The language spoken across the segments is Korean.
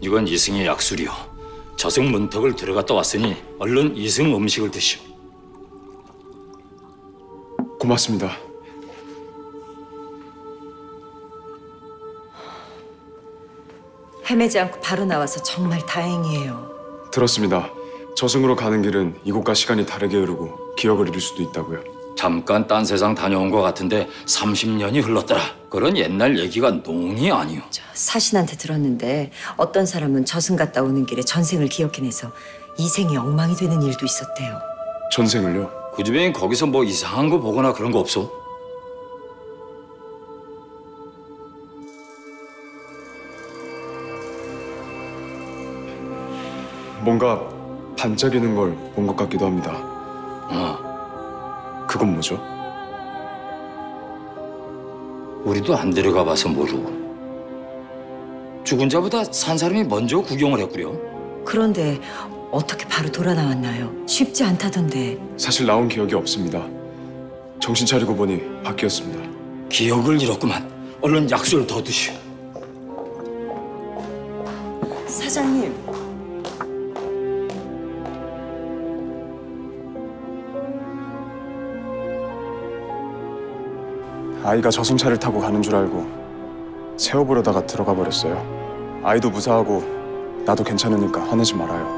이건 이승의 약술이요. 저승 문턱을 들어갔다 왔으니 얼른 이승 음식을 드시오. 고맙습니다. 헤매지 않고 바로 나와서 정말 다행이에요. 들었습니다. 저승으로 가는 길은 이곳과 시간이 다르게 흐르고 기억을 잃을 수도 있다고요. 잠깐 딴 세상 다녀온 것 같은데 30년이 흘렀더라. 그런 옛날 얘기가 농이 아니오. 저 사신한테 들었는데 어떤 사람은 저승 갔다 오는 길에 전생을 기억해내서 이생이 엉망이 되는 일도 있었대요. 전생을요? 그 집에 거기서 뭐 이상한 거 보거나 그런 거 없어? 뭔가 반짝이는 걸 본 것 같기도 합니다. 어, 그건 뭐죠? 우리도 안 들어가 봐서 모르고. 죽은 자보다 산 사람이 먼저 구경을 했구려. 그런데 어떻게 바로 돌아 나왔나요? 쉽지 않다던데. 사실 나온 기억이 없습니다. 정신 차리고 보니 바뀌었습니다. 기억을 잃었구만. 얼른 약수를 더 드시오. 사장님. 아이가 저승차를 타고 가는 줄 알고 세워보려다가 들어가 버렸어요. 아이도 무사하고 나도 괜찮으니까 화내지 말아요.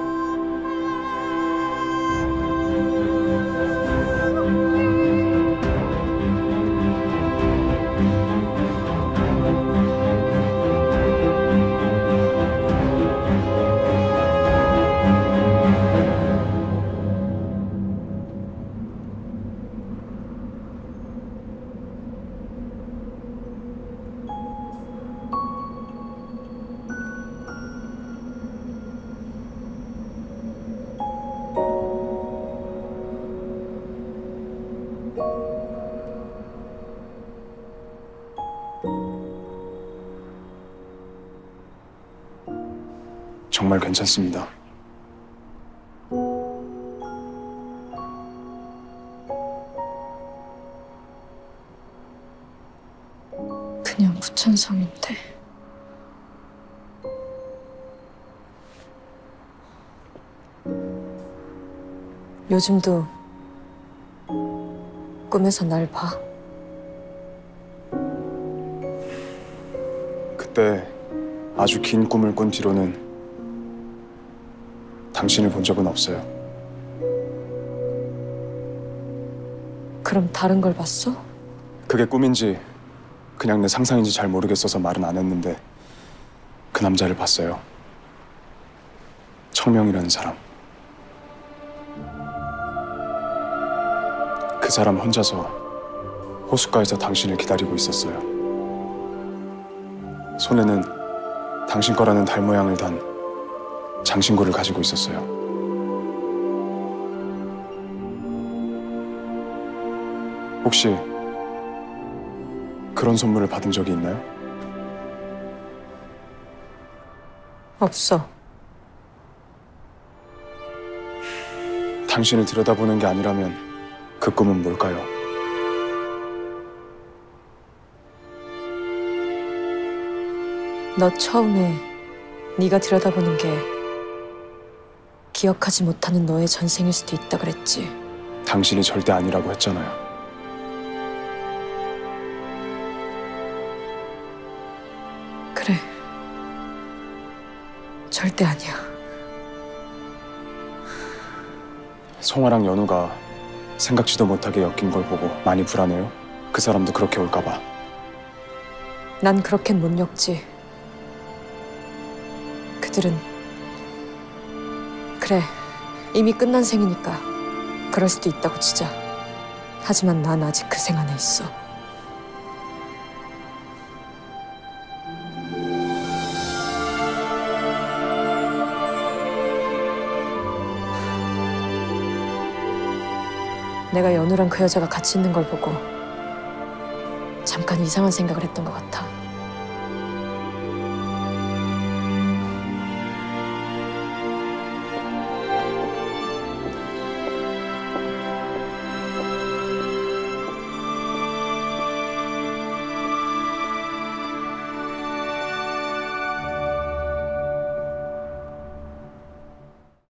정말 괜찮습니다. 그냥 부천성인데 요즘도 꿈에서 날 봐. 그때 아주 긴 꿈을 꾼 뒤로는 당신을 본 적은 없어요. 그럼 다른 걸 봤어? 그게 꿈인지 그냥 내 상상인지 잘 모르겠어서 말은 안 했는데 그 남자를 봤어요. 청명이라는 사람. 그 사람 혼자서 호숫가에서 당신을 기다리고 있었어요. 손에는 당신 거라는 달 모양을 단 장신구를 가지고 있었어요. 혹시 그런 선물을 받은 적이 있나요? 없어. 당신을 들여다보는 게 아니라면 그 꿈은 뭘까요? 너 처음에 네가 들여다보는 게 기억하지 못하는 너의 전생일 수도 있다 그랬지. 당신이 절대 아니라고 했잖아요. 그래. 절대 아니야. 송아랑 연우가 생각지도 못하게 엮인 걸 보고 많이 불안해요. 그 사람도 그렇게 올까 봐. 난 그렇게는 못 엮지. 그들은 그래 이미 끝난 생이니까 그럴 수도 있다고 치자. 하지만 난 아직 그 생 안에 있어. 내가 연우랑 그 여자가 같이 있는 걸 보고 잠깐 이상한 생각을 했던 것 같아.